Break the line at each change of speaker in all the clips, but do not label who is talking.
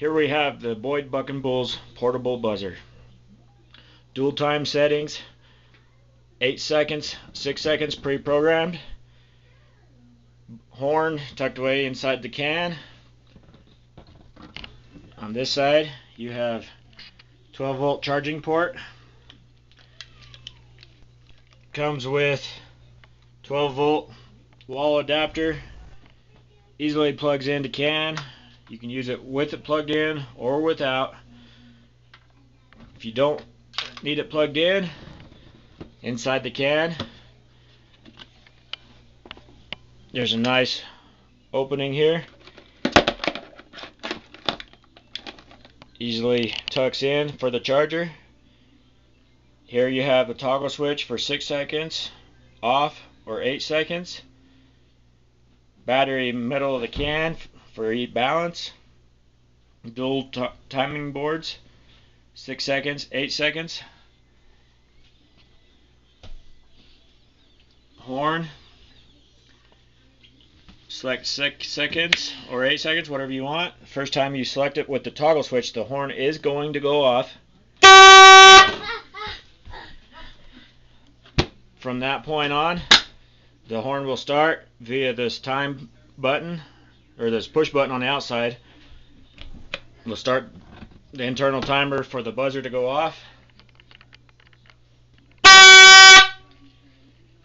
here we have the Boyd Bucking Bulls portable buzzer. Dual time settings, 8 seconds, 6 seconds pre-programmed. Horn tucked away inside the can. On this side you have 12 volt charging port. Comes with 12 volt wall adapter. Easily plugs into can. You can use it with it plugged in or without. If you don't need it plugged in, inside the can, there's a nice opening here. Easily tucks in for the charger. Here you have the toggle switch for 6 seconds off or 8 seconds. Battery middle of the can for balance. Dual timing boards, 6 seconds, 8 seconds. Horn, select 6 seconds or 8 seconds, whatever you want. First time you select it with the toggle switch, the horn is going to go off. From that point on, the horn will start via this time button or this push button on the outside will start the internal timer for the buzzer to go off.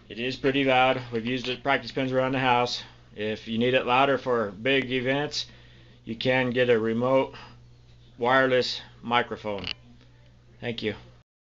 It is pretty loud. We've used it practice pins around the house. If you need it louder for big events, you can get a remote wireless microphone. Thank you.